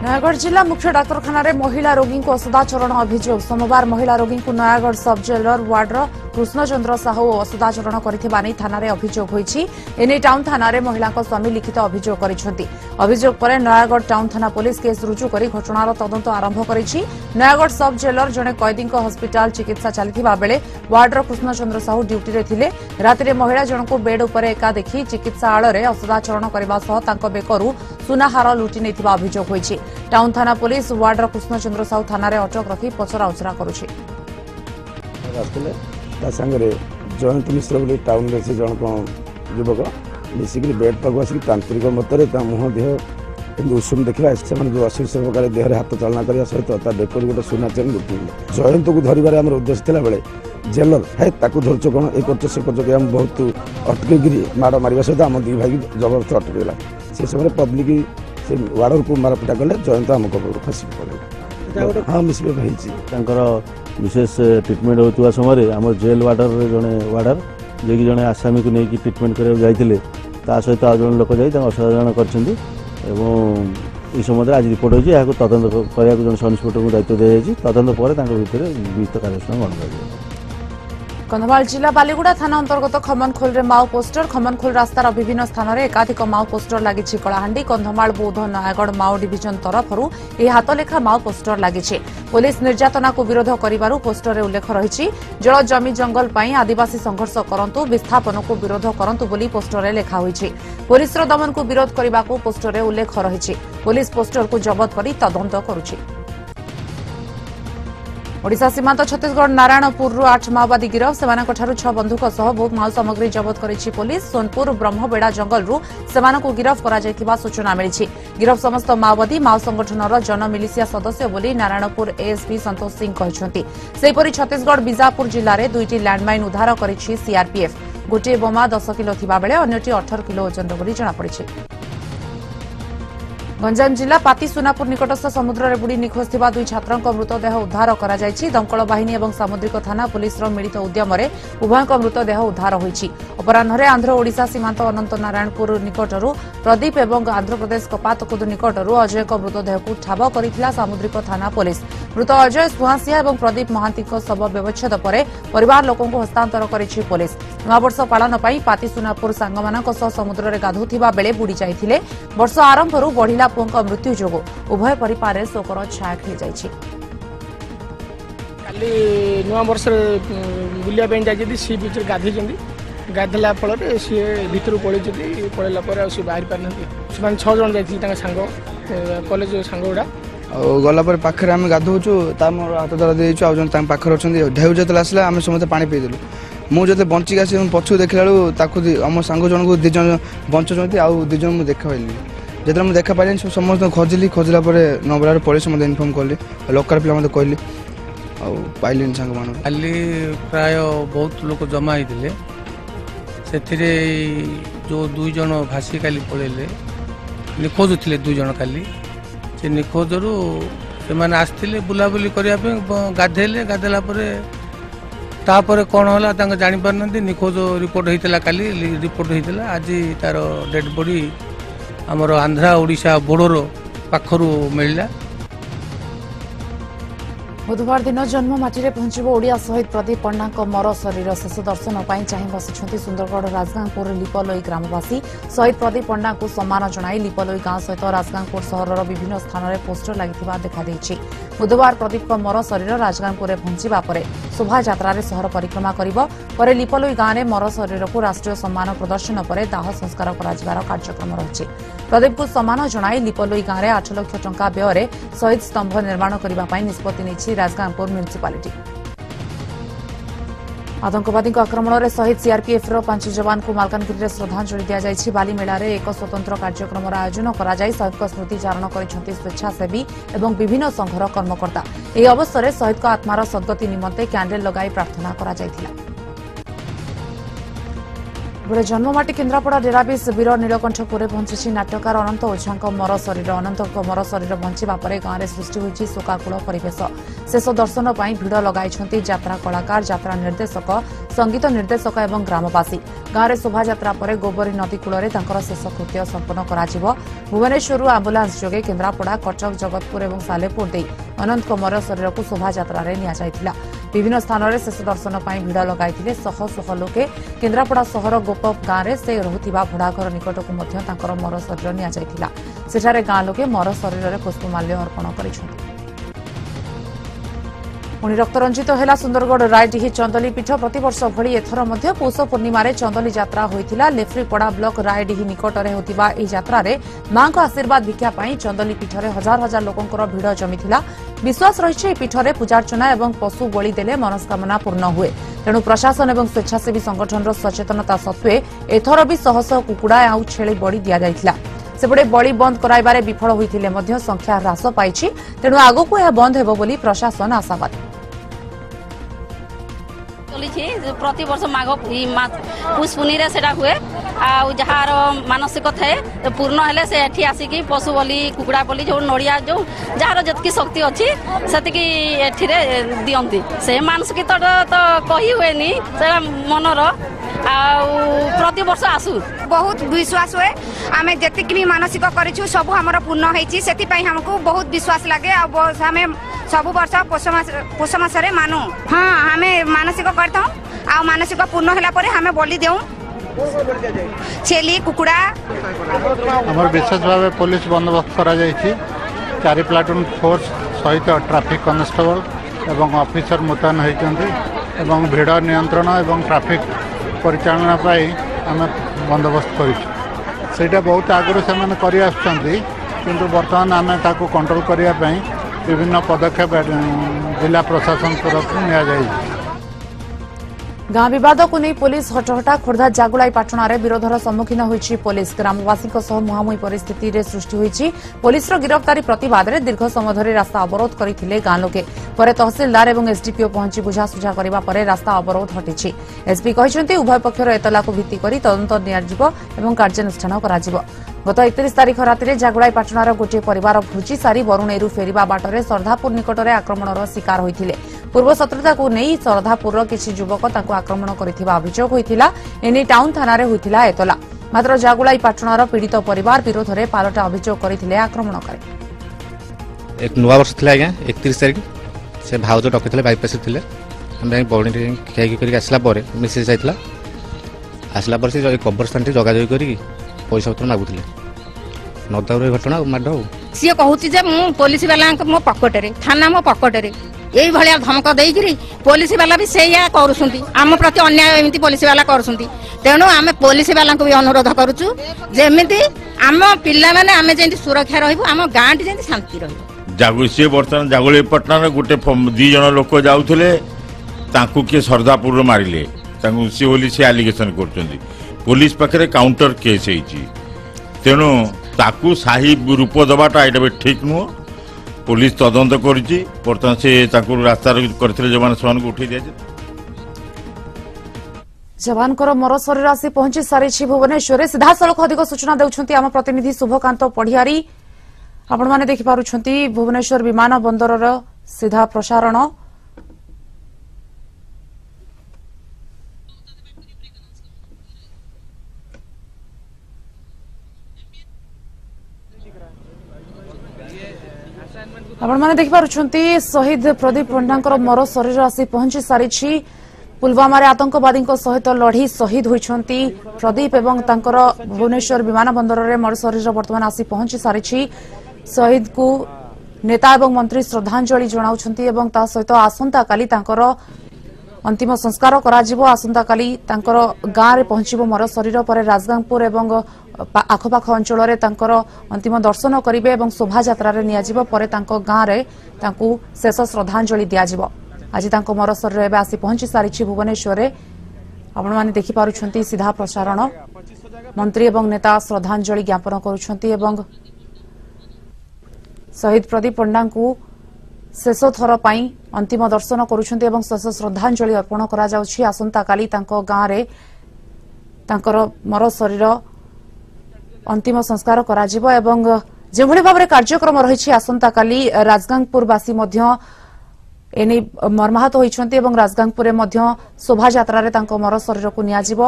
ନୟାଗଡ଼ ଜିଲ୍ଲା ମୁଖ୍ୟ ଡାକ୍ତରଖାନାରେ ମହିଳା ରୋଗୀଙ୍କୁ ଅସଦାଚରଣ ଅଭିଯୋଗ ସୋମବାର ମହିଳା ରୋଗୀଙ୍କୁ ନୟାଗଡ଼ ସବ୍ ଜେଲର ୱାର୍ଡର କୃଷ୍ଣଚନ୍ଦ୍ର ସାହୁ ଅସଦାଚରଣ କରିଥିବା ନେଇ ଥାନାରେ ଅଭିଯୋଗ ହୋଇଛି ଏନେଇ ଟାଉନ୍ ଥାନାରେ ମହିଳାଙ୍କ ସ୍ୱାମୀ ଲିଖିତ ଅଭିଯୋଗ କରିଛନ୍ତି ଅଭିଯୋଗ ପରେ ନୟାଗଡ଼ ଟାଉନ୍ ଥାନା ପୋଲିସ କେସ୍ ରୁଜୁ କରି ଘଟଣାର ତଦନ୍ତ ଆରମ୍ଭ କରିଛି ନୟାଗଡ଼ ସବ୍ ଜେଲର ଜଣେ କଏଦୀଙ୍କ ହସ୍ପିଟାଲ ଚିକିତ୍ସା ଚାଲିଥିବା ବେଳେ ୱାର୍ଡର କୃଷ୍ଣଚନ୍ଦ୍ର ସାହୁ ଡ୍ୟୁଟିରେ ଥିଲେ ରାତିରେ ମହିଳା ଜଣଙ୍କୁ ବେଡ୍ ଉପରେ ଏକା ଦେଖି ଚିକିତ୍ସାଳୟରେ ଅସଦାଚରଣ କରିବା ସହ ତାଙ୍କ ବେକରୁ ସୁନାହାର ଲୁଟି ନେଇଥିବା ଅଭିଯୋଗ ହୋଇଛି ଟାଉନ୍ ଥାନା ପୋଲିସ ୱାର୍ଡର କୃଷ୍ଣଚନ୍ଦ୍ର ସାହୁ ଥାନାରେ ଅଟକ ରଖି ପଚରା ଉଚରା କରୁଛି ତା ସାଙ୍ଗରେ ଜୟନ୍ତ ମିଶ୍ର ବୋଲି ଟାଉନରେ ସେ ଜଣକ ଯୁବକ ମିଶିକିରି ବେଡ୍ ପାଖକୁ ଆସିକି ତାନ୍ତ୍ରିକ ମତରେ ତା ମୁହଁ ଦେହ କିନ୍ତୁ ଉଷୁମ ଦେଖିବା ସେମାନେ ଯେଉଁ ଅଶୀଷ ପ୍ରକାର ଦେହରେ ହାତ ଚାଳନା କରିବା ସହିତ ତା ବେକରୁ ଗୋଟେ ସୁନା ଚେନ୍ ଲୁଟିଲେ ଜୟନ୍ତକୁ ଧରିବାରେ ଆମର ଉଦ୍ଦେଶ୍ୟ ଥିଲାବେଳେ ଜେଲର ହେ ତାକୁ ଧରୁଛ କ'ଣ ଏ କରୁଛ ସେ କରୁଛ କି ଆମେ ବହୁତ ଅଟକେଇକିରି ମାଡ଼ ମାରିବା ସହିତ ଆମ ଦୁଇ ଭାଇକି ଜବରଦସ୍ତ ଅଟକେଇଲା ସେ ସମୟରେ ପବ୍ଲିକ ସେ ୱାର୍ଡରକୁ ମାରପିଟା କଲେ ଜୟନ୍ତ ଆମ କବଳରୁ ଖସିକି ପଡ଼ିଲା ହଁ ମିସବିହେଭ ହେଇଛି ତାଙ୍କର ବିଶେଷ ଟ୍ରିଟମେଣ୍ଟ ହେଉଥିବା ସମୟରେ ଆମର ଜେଲ୍ ୱାର୍ଡରରେ ଜଣେ ୱାର୍ଡର ଯିଏକି ଜଣେ ଆସାମୀକୁ ନେଇକି ଟ୍ରିଟମେଣ୍ଟ କରିବାକୁ ଯାଇଥିଲେ ତା ସହିତ ଆଉ ଜଣେ ଲୋକ ଯାଇ ତାଙ୍କୁ ଅସାଧାରଣ କରିଛନ୍ତି ଏବଂ এই সম্বন্ধে আজ রিপোর্ট হয়েছে এখন তদন্ত করা জন সহ দায়িত্ব দিয়া যাই তদন্ত পরে তাঁর ভিতরে বিহিত কার্যানুষ্ঠান গ্রহণ করা কন্ধমাল জেলা বালিগুড়া থানা অন্তর্গত খমনখোলের মাও পোস্টর খমনখোল রাস্তার বিভিন্ন স্থানের একাধিক মাও পোস্টর লাগিছে কলাহান্ডি কন্ধমাল বৌদ্ধ নয়াগড় মাও ডিভিজন তরফর এই হাতলেখা মাও পোস্টর লাগিছে পুলিশ নির্যাতনাকু বিরোধ করিবার পোস্টরে উল্লেখ রয়েছে জল জমি জঙ্গল পাই আদিবাসী সংঘর্ষ করন্তু বিস্থাপনকু বিরোধ করন্তু বলি পোস্টরে লেখা হয়েছে পুলিশর দমনকু বিরোধ করা পোস্টরে উল্লেখ রয়েছে পুলিশ পোস্টরকু জবত করে তদন্ত করুছে ଓଡ଼ିଶା ସୀମାନ୍ତ ଛତିଶଗଡ଼ নারায়ণপুরু ଆଠ ମାଓବାଦୀ ଗିରଫ ସେମାନଙ୍କଠାରୁ ଛଅ বন্ধুক ସହ ବହୁତ ମାଓ ସାମଗ୍ରୀ ଜବତ କରିଛି ପୋଲିସ ସୋନପୁର ବ୍ରହ୍ମବେଡ଼ା ଜଙ୍ଗଲରୁ ସେମାନଙ୍କୁ ଗିରଫ କରାଯାଇଥିବା ସୂଚନା ମିଳିଛି ଗିରଫ ସମସ୍ତ ମାଓବାଦୀ ମାଓ ସଂଗଠନର ଜନମିଲିସିଆ ସଦସ୍ୟ ବୋଲି ନାରାୟଣପୁର ଏଏସ୍ପି ସନ୍ତୋଷ ସିଂ କହିଛନ୍ତି ସେହିପରି ଛତିଶଗଡ଼ ବିଜାପୁର ଜିଲ୍ଲାରେ ଦୁଇଟି ଲ୍ୟାଣ୍ଡମାଇନ୍ ଉଦ୍ଧାର କରିଛି ସିଆର୍ପିଏଫ୍ ଗୋଟିଏ ବୋମା ଦଶ କିଲୋ ଥିବାବେଳେ ଅନ୍ୟଟି ଅଠର କିଲୋ ଓଜନର ବୋଲି ଜଣାପଡ଼ିଛି ଗଞ୍ଜାମ ଜିଲ୍ଲା ପାତି ସୁନାପୁର ନିକଟସ୍ଥ ସମୁଦ୍ରରେ ବୁଡ଼ି ନିଖୋଜ ଥିବା ଦୁଇ ଛାତ୍ରଙ୍କ ମୃତଦେହ ଉଦ୍ଧାର କରାଯାଇଛି ଦମକଳ ବାହିନୀ ଏବଂ ସାମୁଦ୍ରିକ ଥାନା ପୁଲିସର ମିଳିତ ଉଦ୍ୟମରେ ଉଭୟଙ୍କ ମୃତଦେହ ଉଦ୍ଧାର ହୋଇଛି ଅପରାହ୍ନରେ ଆନ୍ଧ୍ର ଓଡ଼ିଶା ସୀମାନ୍ତ ଅନନ୍ତ ନାରାୟଣପୁର ନିକଟରୁ ପ୍ରଦୀପ ଏବଂ ଆନ୍ଧ୍ରପ୍ରଦେଶ କପାତକୁଦ ନିକଟରୁ ଅଜୟଙ୍କ ମୃତଦେହକୁ ଠାବ କରିଥିଲା ସାମୁଦ୍ରିକ ଥାନା ପୁଲିସ ମୃତ ଅଜୟ ସୁହାଁସିଆ ଏବଂ ପ୍ରଦୀପ ମହାନ୍ତିଙ୍କ ଶବ ବ୍ୟବଚ୍ଛେଦ ପରେ ପରିବାର ଲୋକଙ୍କୁ ହସ୍ତାନ୍ତର କରିଛି ପୁଲିସ୍ ନୂଆବର୍ଷ ପାଳନ ପାଇଁ ପାତିସୁନାପୁର ସାଙ୍ଗମାନଙ୍କ ସହ ସମୁଦ୍ରରେ ଗାଧୋଉଥିବା ବେଳେ ବୁଡ଼ି ଯାଇଥିଲେ ବର୍ଷ ଆରମ୍ଭରୁ ବଢ଼ିଲା ପୁଅଙ୍କ ମୃତ୍ୟୁ ଯୋଗୁଁ ଉଭୟ ପରିବାରରେ ଶୋକର ଛାୟା ଖେଳିଯାଇଛି କାଲି ନୂଆବର୍ଷରେ ବୁଲିବା ପାଇଁ ଯାଇଛନ୍ତି ସି ବିଚ୍ରେ ଗାଧୋଇଛନ୍ତି ଗାଧୋଇଲା ଫଳରେ ସିଏ ଭିତରୁ ପଳେଇଛନ୍ତି ପଳେଇଲା ପରେ ଆଉ ସିଏ ବାହାରି ପାରିନାହାନ୍ତି ସେମାନେ ଛଅ ଜଣ ଯାଇଛନ୍ତି ତାଙ୍କ ସାଙ୍ଗ କଲେଜ ସାଙ୍ଗ ଗୁଡ଼ା ଆଉ ଗଲା ପରେ ପାଖରେ ଆମେ ଗାଧୋଉଛୁ ତା ମୋର ହାତ ଧରା ଦେଇଛୁ ଆଉ ଜଣେ ତାଙ୍କ ପାଖରେ ଅଛନ୍ତି ଢେଉ ଯେତେବେଳେ ଆସିଲା ଆମେ ସମସ୍ତେ ପାଣି ପିଇଦେଲୁ ମୁଁ ଯେତେ ବଞ୍ଚିକି ଆସି ପଛକୁ ଦେଖିଲା ବେଳକୁ ତାକୁ ଆମ ସାଙ୍ଗ ଜଣଙ୍କୁ ଦୁଇ ଜଣ ବଞ୍ଚୁଛନ୍ତି ଆଉ ଦୁଇ ଜଣ ମୁଁ ଦେଖା ପାଇଲି ଯେତେବେଳେ ମୁଁ ଦେଖା ପାଇଲିନି ସମସ୍ତଙ୍କୁ ଖୋଜିଲି ଖୋଜିଲା ପରେ ନବରାରୁ ପଳେଇ ସମସ୍ତେ ଇନଫର୍ମ କଲି ଲୋକାର ପିଲା ମୋତେ କହିଲି ଆଉ ପାଇଲିନି ସାଙ୍ଗମାନଙ୍କୁ କାଲି ପ୍ରାୟ ବହୁତ ଲୋକ ଜମା ହେଇଥିଲେ ସେଥିରେ ଯେଉଁ ଦୁଇ ଜଣ ଭାସି କାଲି ପଳେଇଲେ ନିଖୋଜ ଥିଲେ ଦୁଇ ଜଣ କାଲି ସେ ନିଖୋଜରୁ ସେମାନେ ଆସିଥିଲେ ବୁଲାବୁଲି କରିବା ପାଇଁ ଗାଧେଇଲେ ଗାଧେଇଲା ପରେ ତାପରେ କ'ଣ ହେଲା ତାଙ୍କ ଜାଣିପାରୁନାହାନ୍ତି ନିଖୋଜ ରିପୋର୍ଟ ହେଇଥିଲା କାଲି ରିପୋର୍ଟ ହେଇଥିଲା ଆଜି ତାର ଡେଡ୍ ବଡି ଆମର ଆନ୍ଧ୍ରା ଓଡ଼ିଶା ବୋର୍ଡର ପାଖରୁ ମିଳିଲା ବୁଧବାର ଦିନ ଜନ୍ମ ମାଟିରେ ପହଞ୍ଚିବ ଓଡ଼ିଆ ସହିଦ ପ୍ରଦୀପ ପଣ୍ଡାଙ୍କ ମର ଶରୀର ଶେଷ ଦର୍ଶନ ପାଇଁ ଚାହିଁ ବସିଛନ୍ତି ସୁନ୍ଦରଗଡ଼ ରାଜଗାଙ୍ଗପୁର ଲିପଲୋଇ ଗ୍ରାମବାସୀ ଶହୀଦ ପ୍ରଦୀପ ପଣ୍ଡାଙ୍କୁ ସମ୍ମାନ ଜଣାଇ ଲିପଲୋଇ ଗାଁ ସହିତ ରାଜଗାଙ୍ଗପୁର ସହରର ବିଭିନ୍ନ ସ୍ଥାନରେ ପୋଷ୍ଟର ଲାଗିଥିବା ଦେଖାଦେଇଛି ବୁଧବାର ପ୍ରଦୀପଙ୍କ ମର ଶରୀର ରାଜଗାଙ୍ଗପୁରରେ ପହଞ୍ଚିବା ପରେ ଶୋଭାଯାତ୍ରାରେ ସହର ପରିକ୍ରମା କରିବ ପରେ ଲିପଲୁଇ ଗାଁରେ ମର ଶରୀରକୁ ରାଷ୍ଟ୍ରୀୟ ସମ୍ମାନ ପ୍ରଦର୍ଶନ ପରେ ଦାହ ସଂସ୍କାର କରାଯିବାର କାର୍ଯ୍ୟକ୍ରମ ରହିଛି ପ୍ରଦୀପଙ୍କୁ ସମ୍ମାନ ଜଣାଇ ଲିପଲୁଇ ଗାଁରେ ଆଠ ଲକ୍ଷ ଟଙ୍କା ବ୍ୟୟରେ ଶହୀଦ ସ୍ତମ୍ଭ ନିର୍ମାଣ କରିବା ପାଇଁ ନିଷ୍ପଭି ନେଇଛି ରାଜଗାଙ୍ଗପୁର ମ୍ୟୁନିସିପାଲିଟି ଆତଙ୍କବାଦୀଙ୍କ ଆକ୍ରମଣରେ ଶହୀଦ ସିଆର୍ପିଏଫ୍ର ପାଞ୍ଚ ଯବାନଙ୍କୁ ମାଲକାନଗିରିରେ ଶ୍ରଦ୍ଧାଞ୍ଜଳି ଦିଆଯାଇଛି ବାଲିମେଳାରେ ଏକ ସ୍ୱତନ୍ତ୍ର କାର୍ଯ୍ୟକ୍ରମର ଆୟୋଜନ କରାଯାଇ ଶହୀଦଙ୍କ ସ୍ମୃତି ଚାରଣ କରିଛନ୍ତି ସ୍ୱେଚ୍ଛାସେବୀ ଏବଂ ବିଭିନ୍ନ ସଂଘର କର୍ମକର୍ତ୍ତା ଏହି ଅବସରରେ ଶହୀଦଙ୍କ ଆତ୍ମାର ସଦ୍ଗତି ନିମନ୍ତେ କ୍ୟାଣ୍ଡେଲ୍ ଲଗାଇ ପ୍ରାର୍ଥନା କରାଯାଇଥିଲା ଏଭଳି ଜନ୍ମମାଟି କେନ୍ଦ୍ରାପଡ଼ା ଡେରାବି ଶିବିର ନୀଳକଣ୍ଠପୁରରେ ପହଞ୍ଚିଛି ନାଟ୍ୟକାର ଅନନ୍ତ ଓଝାଙ୍କ ମର ଶରୀର ଅନନ୍ତଙ୍କ ମର ଶରୀର ବଞ୍ଚିବା ପରେ ଗାଁରେ ସୃଷ୍ଟି ହୋଇଛି ଶୋକାକୁଳ ପରିବେଶ ଶେଷ ଦର୍ଶନ ପାଇଁ ଭିଡ଼ ଲଗାଇଛନ୍ତି ଯାତ୍ରା କଳାକାର ଯାତ୍ରା ନିର୍ଦ୍ଦେଶକ ସଙ୍ଗୀତ ନିର୍ଦ୍ଦେଶକ ଏବଂ ଗ୍ରାମବାସୀ ଗାଁରେ ଶୋଭାଯାତ୍ରା ପରେ ଗୋବରୀ ନଦୀ କୂଳରେ ତାଙ୍କର ଶେଷ କୃତ୍ୟ ସମ୍ପନ୍ନ କରାଯିବ ଭୁବନେଶ୍ୱରରୁ ଆମ୍ବୁଲାନ୍ସ ଯୋଗେ କେନ୍ଦ୍ରାପଡ଼ା କଟକ ଜଗତପୁର ଏବଂ ସାଲେପୁର ଦେଇ ଅନନ୍ତଙ୍କ ମର ଶରୀରକୁ ଶୋଭାଯାତ୍ରାରେ ନିଆଯାଇଥିଲା ବିଭିନ୍ନ ସ୍ଥାନରେ ଶେଷ ଦର୍ଶନ ପାଇଁ ଭିଡ଼ ଲଗାଇଥିଲେ ଶହ ଶହ ଲୋକେ କେନ୍ଦ୍ରାପଡ଼ା ସହର ଗୋପ ଗାଁରେ ସେ ରହୁଥିବା ଭଡ଼ାଘର ନିକଟକୁ ମଧ୍ୟ ତାଙ୍କର ମରଶରୀର ନିଆଯାଇଥିଲା ସେଠାରେ ଗାଁ ଲୋକେ ମରଶରୀରରେ ପୁଷ୍ପମାଲ୍ୟ ଅର୍ପଣ କରିଛନ୍ତି ପୁଣି ରକ୍ତରଞ୍ଜିତ ହେଲା ସୁନ୍ଦରଗଡ଼ ରାୟଡିହି ଚନ୍ଦଲି ପୀଠ ପ୍ରତିବର୍ଷ ଭଳି ଏଥର ମଧ୍ୟ ପୌଷ ପୂର୍ଣ୍ଣିମାରେ ଚନ୍ଦଲି ଯାତ୍ରା ହୋଇଥିଲା ଲେଫ୍ରିପଡ଼ା ବ୍ଲକ ରାୟଡିହି ନିକଟରେ ହେଉଥିବା ଏହି ଯାତ୍ରାରେ ମାଙ୍କ ଆଶୀର୍ବାଦ ଭିକ୍ଷା ପାଇଁ ଚନ୍ଦଲି ପୀଠରେ ହଜାର ହଜାର ଲୋକଙ୍କର ଭିଡ଼ ଜମିଥିଲା ବିଶ୍ୱାସ ରହିଛି ଏହି ପୀଠରେ ପୂଜାର୍ଚ୍ଚନା ଏବଂ ପଶୁ ବଳି ଦେଲେ ମନସ୍କାମନା ପୂର୍ଣ୍ଣ ହୁଏ ତେଣୁ ପ୍ରଶାସନ ଏବଂ ସ୍ୱେଚ୍ଛାସେବୀ ସଂଗଠନର ସଚେତନତା ସତ୍ତ୍ୱେ ଏଥର ବି ଶହ ଶହ କୁକୁଡ଼ା ଆଉ ଛେଳି ବଳି ଦିଆଯାଇଥିଲା ସେପଟେ ବଳି ବନ୍ଦ କରାଇବାରେ ବିଫଳ ହୋଇଥିଲେ ମଧ୍ୟ ସଂଖ୍ୟା ହ୍ରାସ ପାଇଛି ତେଣୁ ଆଗକୁ ଏହା ବନ୍ଦ ହେବ ବୋଲି ପ୍ରଶାସନ ଆଶାବାଦୀ চলিছি প্রতি বর্ষ মাঘ পুষ পুনিরে সেটা হুয়ে আহার মানসিক থাকে পূর্ণ হলে সে এটি আসিকি পশু বলি কুকুড়া বলি যে নড়িয়া যে যার যেতকি শক্তি অছি সেতকি এঠিরে দিয়ন্তি সে মানসিকতা তো কহি হুয়েনি সেটা মনর ଆଉ ପ୍ରତିବର୍ଷ ଆସୁ ବହୁତ ବିଶ୍ୱାସ ହୁଏ ଆମେ ଯେତିକି ବି ମାନସିକ କରିଛୁ ସବୁ ଆମର ପୂର୍ଣ୍ଣ ହେଇଛି ସେଥିପାଇଁ ଆମକୁ ବହୁତ ବିଶ୍ୱାସ ଲାଗେ ଆଉ ଆମେ ସବୁ ବର୍ଷ ପୋଷ ମାସରେ ମାନୁ ହଁ ଆମେ ମାନସିକ କରିଥାଉ ଆଉ ମାନସିକ ପୂର୍ଣ୍ଣ ହେଲା ପରେ ଆମେ ବଳି ଦେଉଁ ଛେଲି କୁକୁଡ଼ା ଆମର বিশেষভাবে ଭାବେ বন্দোবস্ত ବନ୍ଦୋବସ୍ତ କରାଯାଇଛି চারি প্লাটুন ফোর্স সহিত ট্রাফিক কনস্টেবল এবং অফিসর মোতায়েন হয়েছেন এবং ভিড় নিয়ন্ত্রণ এবং ট্রাফিক ପରିଚାଳନା ପାଇଁ ଆମେ ବନ୍ଦୋବସ୍ତ କରିଛୁ ସେଇଟା ବହୁତ ଆଗରୁ ସେମାନେ କରିଆସୁଛନ୍ତି କିନ୍ତୁ ବର୍ତ୍ତମାନ ଆମେ ତାକୁ କଣ୍ଟ୍ରୋଲ କରିବା ପାଇଁ ବିଭିନ୍ନ ପଦକ୍ଷେପ ଜିଲ୍ଲା ପ୍ରଶାସନ ତରଫରୁ ନିଆଯାଇଛି ଗାଁ ବିବାଦକୁ ନେଇ ପୁଲିସ୍ ହଟହଟା ଖୋର୍ଦ୍ଧା ଜାଗୁଳାଇ ପାଟଣାରେ ବିରୋଧର ସମ୍ମୁଖୀନ ହୋଇଛି ପୁଲିସ୍ ଗ୍ରାମବାସୀଙ୍କ ସହ ମୁହାଁମୁହିଁ ପରିସ୍ଥିତିରେ ସୃଷ୍ଟି ହୋଇଛି ପୁଲିସ୍ର ଗିରଫଦାରୀ ପ୍ରତିବାଦରେ ଦୀର୍ଘ ସମୟ ଧରି ରାସ୍ତା ଅବରୋଧ କରିଥିଲେ ଗାଁ ଲୋକେ ପରେ ତହସିଲଦାର ଏବଂ ଏସ୍ଡିପିଓ ପହଞ୍ଚି ବୁଝାସୁଝା କରିବା ପରେ ରାସ୍ତା ଅବରୋଧ ହଟିଛି ଏସ୍ପି କହିଛନ୍ତି ଉଭୟ ପକ୍ଷର ଏତଲାକୁ ଭିତ୍ତି କରି ତଦନ୍ତ ନିଆଯିବ ଏବଂ କାର୍ଯ୍ୟାନୁଷ୍ଠାନ କରାଯିବ ଗତ ଏକତିରିଶ ତାରିଖ ରାତିରେ ଜାଗୁଳାଇ ପାଟଣାର ଗୋଟିଏ ପରିବାର ଭୋଜି ସାରି ବରୁଣେଇରୁ ଫେରିବା ବାଟରେ ସର୍ଦ୍ଧାପୁର ନିକଟରେ ଆକ୍ରମଣର ଶିକାର ହୋଇଥିଲେ ପୂର୍ବ ଶତ୍ରୁତାକୁ ନେଇ ଶରଧାପୁରର କିଛି ଯୁବକ ତାଙ୍କୁ ଆକ୍ରମଣ କରିଥିବା ଅଭିଯୋଗ ହୋଇଥିଲା ଏନେଇ ଟାଉନ୍ ଥାନାରେ ହୋଇଥିଲା ଏତଲା ମାତ୍ର ଜାଗୁଳାଇ ପାଟଣାର ପୀଡ଼ିତ ପରିବାର ବିରୋଧରେ ପାଲଟା ଅଭିଯୋଗ କରିଥିଲେ ଆକ୍ରମଣକାରୀ এক নূয়া বর্ষ লা আজ্ঞা একত্রিশ তারিখ সে ভাউজ ডকিলে বাইপাস লে আমি যাই বরণী খাইকি করি আসলা পরে মেসেজ যাই আসলা পরে সে কবরস্থানটি যোগাযোগ করি পয়সা পত্র মাগুলে নদাউর ঘটনা মাড সি কুচি যে মু পুলিশ বালা মো পকটরে থানা মো পকটরে এইভাবে ধমক দিয়ে পୋଲିସ ବାଲା ବି ସେଇଆ କରୁଛନ୍ତି ଆମ ପ୍ରତି ଅନ୍ୟାୟ ଏମିତି ପୋଲିସ ବାଲା କରୁଛନ୍ତି ତେଣୁ ଆମେ ପୋଲିସ ବାଲାଙ୍କୁ ବି ଅନୁରୋଧ କରୁଛୁ ଯେମିତି ଆମ ପିଲାମାନେ ଆମେ ଯେମିତି ସୁରକ୍ଷା ରହିବୁ ଆମ ଗାଁଟି ଯେମିତି ଶାନ୍ତି ରହିବ ଜାଗୁ ସିଏ ବର୍ତ୍ତମାନ ଜାଗୁଳି ପଟ୍ଟନାରେ ଗୋଟେ ଦୁଇ ଜଣ ଲୋକ ଯାଉଥିଲେ ତାଙ୍କୁ କିଏ ସରଦାପୁରରୁ ମାରିଲେ ତାଙ୍କୁ ସିଏ ବୋଲି ସେ ଆଲିଗେସନ୍ କରୁଛନ୍ତି ପୋଲିସ ପାଖରେ କାଉଣ୍ଟର କେସ୍ ହେଇଛି ତେଣୁ ତାକୁ ସାହି ରୂପ ଦେବାଟା ଏଇଟା ବି ଠିକ୍ ନୁହଁ পুলিশ তদন্ত করুছি বর্তমান সে তাঁকু রাস্তার করে যে সে উঠাই দিয়েছে ଯବାନଙ୍କର ମର ଶରୀର ଆସି ପହଞ୍ଚି ସାରିଛି ଭୁବନେଶ୍ୱରରେ ସିଧାସଳଖ ଅଧିକ ସୂଚନା ଦେଉଛନ୍ତି ଆମ ପ୍ରତିନିଧି ଶୁଭକାନ୍ତ ପଢ଼ିଆରୀ ଆପଣମାନେ ଦେଖିପାରୁଛନ୍ତି ଭୁବନେଶ୍ୱର ବିମାନ ବନ୍ଦରର ସିଧା ପ୍ରସାରଣ ଆପଣମାନେ ଦେଖିପାରୁଛନ୍ତି ଶହୀଦ ପ୍ରଦୀପ ପଣ୍ଡାଙ୍କର ମର ଶରୀର ଆସି ପହଞ୍ଚି ସାରିଛି ପୁଲୱାମାରେ ଆତଙ୍କବାଦୀଙ୍କ ସହିତ ଲଢ଼ି ଶହୀଦ ହୋଇଛନ୍ତି ପ୍ରଦୀପ ଏବଂ ତାଙ୍କର ଭୁବନେଶ୍ୱର ବିମାନ ବନ୍ଦରରେ ମର ଶରୀର ବର୍ତ୍ତମାନ ଆସି ପହଞ୍ଚି ସାରିଛି ଶହୀଦଙ୍କୁ ନେତା ଏବଂ ମନ୍ତ୍ରୀ ଶ୍ରଦ୍ଧାଞ୍ଜଳି ଜଣାଉଛନ୍ତି ଏବଂ ତା ସହିତ ଆସନ୍ତାକାଲି ତାଙ୍କର ଅନ୍ତିମ ସଂସ୍କାର କରାଯିବ ଆସନ୍ତାକାଲି ତାଙ୍କର ଗାଁରେ ପହଞ୍ଚିବ ମର ଶରୀର ପରେ ରାଜଗାଙ୍ଗପୁର ଏବଂ আখপাখ অঞ্চলের তাঁর অন্তিম দর্শন করবে এবং শোভাযাত্রায় নিয়ে পরে তাঁর গাঁরে তাঁর শেষ শ্রদ্ধাঞ্জলি দিয়া আজ তাঁর মরসরের এবার আসি পৌঁছি সারিছে ভুবনেশ্বরে আপন মানে দেখিপারুচ্ছেন সিধা প্রসারণ মন্ত্রী এবং নেতা শ্রদ্ধাঞ্জলি জ্ঞাপন করছেন এবং শহীদ প্রদীপ পণ্ডাঙ্কু শেষ থর পাই অন্তিম দর্শন করছেন এবং শেষ শ্রদ্ধাঞ্জলি অর্পণ করা যাচ্ছে আসন্তা কালি তাঁর গাঁরে তাঁর মরশরীর অন্তিম সংস্কার করা এবং যেভাবে ভাবে কার্যক্রম রয়েছে আসন্তকালি রাজগাঙ্গপুরবাসী মধ্য এনে মর্মাহত হয়েছেন এবং রাজগাংপুরে শোভাযাত্রার তাঙ্ক মর শরীর নিয়ে যাব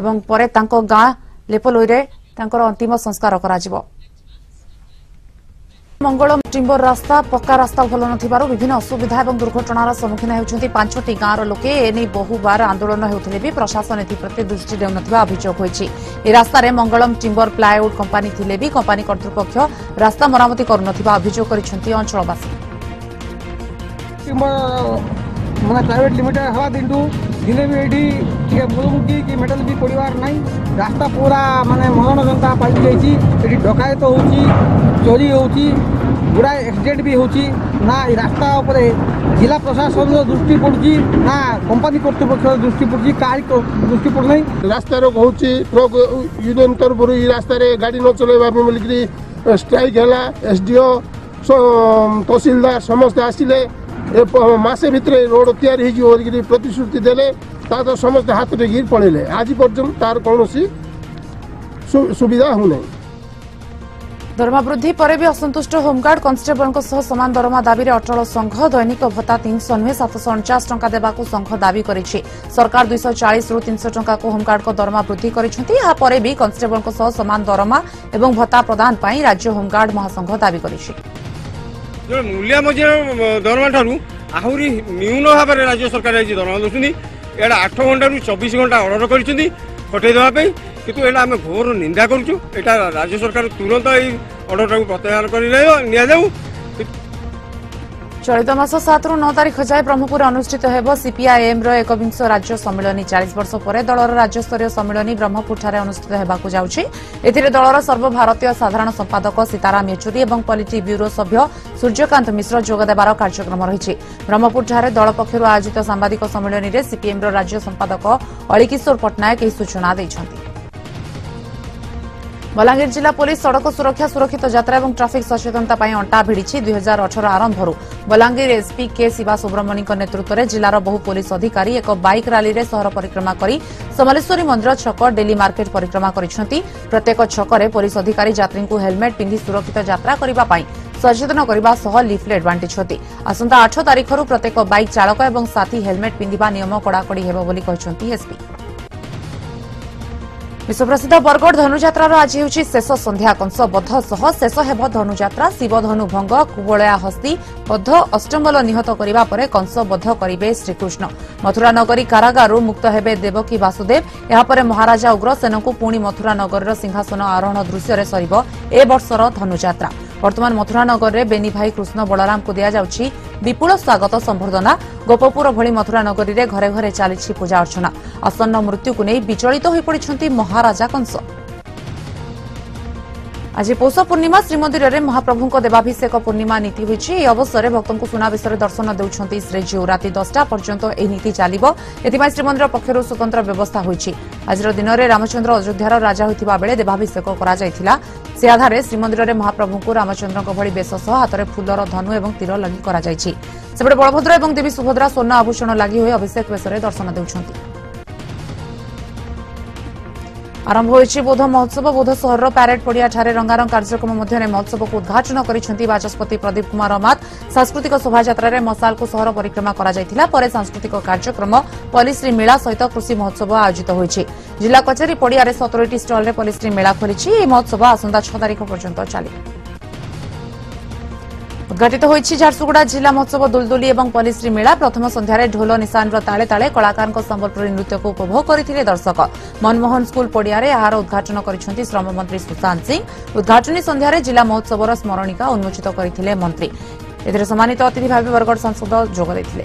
এবং পরে তাঁর গাঁ লেপলোইরে তাঁর অন্তিম সংস্কার করা মঙ্গল টিম্বর রাস্তা পকা রাস্তা ভাল নথিবার বিভিন্ন অসুবিধা এবং দুর্ঘটনার সম্মুখীন হেউছেন পাঁচটি গাঁর লোকে এনে বহুবার আন্দোলন হেউলে বি প্রশাসন এথিপ্রতি দৃষ্টি দেউনথিবা অভিযোগ হয়েছে এই রাস্তায় মঙ্গলম টিম্বর প্লাইউড কোম্পানি থিলে বি কোম্পানি কর্তৃপক্ষ রাস্তা মরামতি করুনথিবা অভিযোগ করেছেন অঞ্চলবাসী মানে প্রাইভেট লিমিটেড হওয়া দিনটু ಜಿಲ್ಲೆಬೇಡಿ ଟିକେ ମୁଳୁମୁଖି କି ମେଡ଼ାଲ ବି ପଡ଼ିବାର ନାହିଁ ରାସ୍ତା ପୁରା ମାନେ ମରଣ ଜନତା ପାଲଟିଯାଇଛି ସେଠି ଡକାୟତ ହେଉଛି ଚୋରି ହେଉଛି ଗୁଡ଼ାଏ ଆକ୍ସିଡେଣ୍ଟ ବି ହେଉଛି ନା ଏ ରାସ୍ତା ଉପରେ ଜିଲ୍ଲା ପ୍ରଶାସନର ଦୃଷ୍ଟି ପଡ଼ୁଛି ନା କମ୍ପାନୀ କର୍ତ୍ତୃପକ୍ଷର ଦୃଷ୍ଟି ପଡ଼ୁଛି କାହାରି ଦୃଷ୍ଟି ପଡ଼ୁନାହିଁ ରାସ୍ତାରେ କହୁଛି ଟ୍ରକ୍ ୟୁନିୟନ ତରଫରୁ ଏ ରାସ୍ତାରେ ଗାଡ଼ି ନ ଚଲାଇବା ପାଇଁ ବୋଲିକିରି ଷ୍ଟ୍ରାଇକ୍ ହେଲା ଏସ୍ ଡି ଓ ତହସିଲଦାର ସମସ୍ତେ ଆସିଲେ ଏ ମାସେ ଭିତରେ ରୋଡ଼ ତିଆରି ହେଇଯିବ ବୋଲିକିରି ପ୍ରତିଶ୍ରୁତି ଦେଲେ ତା ସହ ସମସ୍ତେ ହାତ ଟେକିକି ପଳେଇଲେ ଆଜି ପର୍ଯ୍ୟନ୍ତ ତାର କୌଣସି ସୁବିଧା ହେଉନାହିଁ ଦରମା ବୃଦ୍ଧି ପରେ ବି ଅସନ୍ତୁଷ୍ଟ ହୋମଗାର୍ଡ କନଷ୍ଟେବଳଙ୍କ ସହ ସମାନ ଦରମା ଦାବିରେ ଅଟଳ ସଂଘ ଦୈନିକ ଭତ୍ତା ତିନିଶହ ନୁହେଁ ସାତଶହ ଅଣଚାଶ ଟଙ୍କା ଦେବାକୁ ସଂଘ ଦାବି କରିଛି ସରକାର ଦୁଇଶହ ଚାଳିଶରୁ ତିନିଶହ ଟଙ୍କାକୁ ହୋମଗାର୍ଡଙ୍କ ଦରମା ବୃଦ୍ଧି କରିଛନ୍ତି ଏହାପରେ ବି କନଷ୍ଟେବଳଙ୍କ ସହ ସମାନ ଦରମା ଏବଂ ଭତ୍ତା ପ୍ରଦାନ ପାଇଁ ରାଜ୍ୟ ହୋମଗାର୍ଡ ମହାସଂଘ ଦାବି କରିଛି ତେଣୁ ମୂଲିଆ ମଜୁରିଆ ଦରମା ଠାରୁ ଆହୁରି ନ୍ୟୁନ ଭାବରେ ରାଜ୍ୟ ସରକାର ଆସି ଦରମା ଦେଉଛନ୍ତି ଏଇଟା ଆଠ ଘଣ୍ଟାରୁ ଚବିଶ ଘଣ୍ଟା ଅର୍ଡ଼ର କରିଛନ୍ତି ହଟେଇ ଦେବା ପାଇଁ କିନ୍ତୁ ଏଇଟା ଆମେ ଘୋର ନିନ୍ଦା କରୁଛୁ ଏଇଟା ରାଜ୍ୟ ସରକାର ତୁରନ୍ତ ଏଇ ଅର୍ଡ଼ରଟାକୁ ପ୍ରତ୍ୟାହାର କରି ନିଆଯାଉ ଚଳିତ ମାସ ସାତରୁ ନଅ ତାରିଖ ଯାଏ ବ୍ରହ୍ମପୁର ଅନୁଷ୍ଠିତ ହେବ ସିପିଆଇଏମ୍ର ଏକବିଂଶ ରାଜ୍ୟ ସମ୍ମିଳନୀ ଚାଳିଶ ବର୍ଷ ପରେ ଦଳର ରାଜ୍ୟସ୍ତରୀୟ ସମ୍ମିଳନୀ ବ୍ରହ୍ମପୁରଠାରେ ଅନୁଷ୍ଠିତ ହେବାକୁ ଯାଉଛି ଏଥିରେ ଦଳର ସର୍ବଭାରତୀୟ ସାଧାରଣ ସମ୍ପାଦକ ସୀତାରାମ ୟେଚୁରୀ ଏବଂ ପଲିଟି ବ୍ୟୁରୋ ସଭ୍ୟ ସୂର୍ଯ୍ୟକାନ୍ତ ମିଶ୍ର ଯୋଗଦେବାର କାର୍ଯ୍ୟକ୍ରମ ରହିଛି ବ୍ରହ୍ମପୁରଠାରେ ଦଳ ପକ୍ଷରୁ ଆୟୋଜିତ ସାମ୍ବାଦିକ ସମ୍ମିଳନୀରେ ସିପିଏମ୍ର ରାଜ୍ୟ ସମ୍ପାଦକ ଅଳିକିଶୋର ପଟ୍ଟନାୟକ ଏହି ସୂଚନା ଦେଇଛନ୍ତି ବଲାଙ୍ଗୀର ଜିଲ୍ଲା ପୋଲିସ ସଡ଼କ ସୁରକ୍ଷା ସୁରକ୍ଷିତ ଯାତ୍ରା ଏବଂ ଟ୍ରାଫିକ୍ ସଚେତନତା ପାଇଁ ଅଣ୍ଟା ଭିଡ଼ିଛି ଦୁଇ ହଜାର ଅଠର ଆରମ୍ଭରୁ ବଲାଙ୍ଗୀର ଏସ୍ପି କେ ଶିବା ସୁବ୍ରମଣ୍ୟଙ୍କ ନେତୃତ୍ୱରେ ଜିଲ୍ଲାର ବହୁ ପୋଲିସ ଅଧିକାରୀ ଏକ ବାଇକ୍ ରାଲିରେ ସହର ପରିକ୍ରମା କରି ସମଲେଶ୍ୱରୀ ମନ୍ଦିର ଛକ ଡେଲି ମାର୍କେଟ ପରିକ୍ରମା କରିଛନ୍ତି ପ୍ରତ୍ୟେକ ଛକରେ ପୋଲିସ ଅଧିକାରୀ ଯାତ୍ରୀଙ୍କୁ ହେଲମେଟ୍ ପିନ୍ଧି ସୁରକ୍ଷିତ ଯାତ୍ରା କରିବା ପାଇଁ ସଚେତନ କରିବା ସହ ଲିଫ୍ଲେଟ୍ ବାଣ୍ଟିଛନ୍ତି ଆସନ୍ତା ଆଠ ତାରିଖରୁ ପ୍ରତ୍ୟେକ ବାଇକ୍ ଚାଳକ ଏବଂ ସାଥୀ ହେଲମେଟ୍ ପିନ୍ଧିବା ନିୟମ କଡ଼ାକଡ଼ି ହେବ ବୋଲି କହିଛନ୍ତି ଏସ୍ପି ବିଶ୍ୱପ୍ରସିଦ୍ଧ ବରଗଡ଼ ଧନୁଯାତ୍ରାର ଆଜି ହେଉଛି ଶେଷ ସନ୍ଧ୍ୟା କଂସବଦ୍ଧ ସହ ଶେଷ ହେବ ଧନୁଯାତ୍ରା ଶିବଧନୁ ଭଙ୍ଗ କୁବଳୟା ହସ୍ତୀ ବଦ୍ଧ ଅଷ୍ଟଙ୍ଗଲ ନିହତ କରିବା ପରେ କଂସବଦ୍ଧ କରିବେ ଶ୍ରୀକୃଷ୍ଣ ମଥୁରା ନଗରୀ କାରାଗାରରୁ ମୁକ୍ତ ହେବେ ଦେବକୀ ବାସୁଦେବ ଏହାପରେ ମହାରାଜା ଉଗ୍ରସେନଙ୍କୁ ପୁଣି ମଥୁରା ନଗରୀର ସିଂହାସନ ଆରୋହଣ ଦୃଶ୍ୟରେ ସରିବ ଏ ବର୍ଷର ଧନୁଯାତ୍ରା ବର୍ତ୍ତମାନ ମଥୁରାନଗରରେ ବେନି ଭାଇ କୃଷ୍ଣ ବଳରାମଙ୍କୁ ଦିଆଯାଉଛି ବିପୁଳ ସ୍ୱାଗତ ସମ୍ଭର୍ଦ୍ଧନା ଗୋପପୁର ଭଳି ମଥୁରାନଗରୀରେ ଘରେ ଘରେ ଚାଲିଛି ପୂଜା ଅର୍ଚ୍ଚନା ଆସନ୍ନ ମୃତ୍ୟୁକୁ ନେଇ ବିଚଳିତ ହୋଇପଡ଼ିଛନ୍ତି ମହାରାଜା କଂସ ଆଜି ପୌଷ ପୂର୍ଣ୍ଣିମା ଶ୍ରୀମନ୍ଦିରରେ ମହାପ୍ରଭୁଙ୍କ ଦେବାଭିଷେକ ପୂର୍ଣ୍ଣିମା ନୀତି ହୋଇଛି ଏହି ଅବସରରେ ଭକ୍ତଙ୍କୁ ସୁନାବେଶରେ ଦର୍ଶନ ଦେଉଛନ୍ତି ଶ୍ରୀଜୀଉ ରାତି ଦଶଟା ପର୍ଯ୍ୟନ୍ତ ଏହି ନୀତି ଚାଲିବ ଏଥିପାଇଁ ଶ୍ରୀମନ୍ଦିର ପକ୍ଷରୁ ସ୍ୱତନ୍ତ୍ର ବ୍ୟବସ୍ଥା ହୋଇଛି ଆଜିର ଦିନରେ ରାମଚନ୍ଦ୍ର ଅଯୋଧ୍ୟାର ରାଜା ହୋଇଥିବା ବେଳେ ଦେବାଭିଷେକ କରାଯାଇଥିଲା ସେ ଆଧାରେ ଶ୍ରୀମନ୍ଦିରରେ ମହାପ୍ରଭୁଙ୍କୁ ରାମଚନ୍ଦ୍ରଙ୍କ ଭଳି ବେଶ ସହ ହାତରେ ଫୁଲର ଧନୁ ଏବଂ ତୀର ଲାଗି କରାଯାଇଛି ସେପଟେ ବଳଭଦ୍ର ଏବଂ ଦେବୀ ସୁଭଦ୍ରା ସ୍ୱର୍ଣ୍ଣ ଆଭୂଷଣ ଲାଗି ହୋଇ ଅଭିଷେକ ବେଶରେ ଦର୍ଶନ ଦେଉଛନ୍ତି ଆରମ୍ଭ ହୋଇଛି ବୋଧ ମହୋତ୍ସବ ବୋଧ ସହରର ପ୍ୟାରେଡ୍ ପଡ଼ିଆଠାରେ ରଙ୍ଗାରଙ୍ଗ କାର୍ଯ୍ୟକ୍ରମ ମଧ୍ୟରେ ମହୋତ୍ସବକୁ ଉଦ୍ଘାଟନ କରିଛନ୍ତି ବାଚସ୍ପତି ପ୍ରଦୀପ କୁମାର ଅମାତ ସାଂସ୍କୃତିକ ଶୋଭାଯାତ୍ରାରେ ମଶାଲକୁ ସହର ପରିକ୍ରମା କରାଯାଇଥିଲା ପରେ ସାଂସ୍କୃତିକ କାର୍ଯ୍ୟକ୍ରମ ପଲିଶ୍ରୀ ମେଳା ସହିତ କୃଷି ମହୋତ୍ସବ ଆୟୋଜିତ ହୋଇଛି ଜିଲ୍ଲା କଚେରୀ ପଡ଼ିଆରେ ସତୁରିଟି ଷ୍ଟଲ୍ରେ ପଲିଶ୍ରୀ ମେଳା ଖୋଲିଛି ଏହି ମହୋତ୍ସବ ଆସନ୍ତା ଛଅ ତାରିଖ ପର୍ଯ୍ୟନ୍ତ ଚାଲିବ ଉଦ୍ଘାଟିତ ହୋଇଛି ଝାରସୁଗୁଡ଼ା ଜିଲ୍ଲା ମହୋତ୍ସବ ଦୁଲଦୁଲି ଏବଂ ପନିଶ୍ରୀ ମେଳା ପ୍ରଥମ ସନ୍ଧ୍ୟାରେ ଢୋଲ ନିଶାନର ତାଳେ ତାଳେ କଳାକାରଙ୍କ ସମ୍ଭଲପୁରୀ ନୃତ୍ୟକୁ ଉପଭୋଗ କରିଥିଲେ ଦର୍ଶକ ମନମୋହନ ସ୍କୁଲ ପଡ଼ିଆରେ ଏହାର ଉଦ୍ଘାଟନ କରିଛନ୍ତି ଶ୍ରମମନ୍ତ୍ରୀ ସୁଶାନ୍ତ ସିଂ ଉଦ୍ଘାଟନୀ ସନ୍ଧ୍ୟାରେ ଜିଲ୍ଲା ମହୋତ୍ସବର ସ୍କରଣିକା ଉନ୍କୋଚିତ କରିଥିଲେ ମନ୍ତ୍ରୀ ଏଥିରେ ସମ୍ମାନିତ ଅତିଥି ଭାବେ ବରଗଡ଼ ସାଂସଦ ଯୋଗ ଦେଇଥିଲେ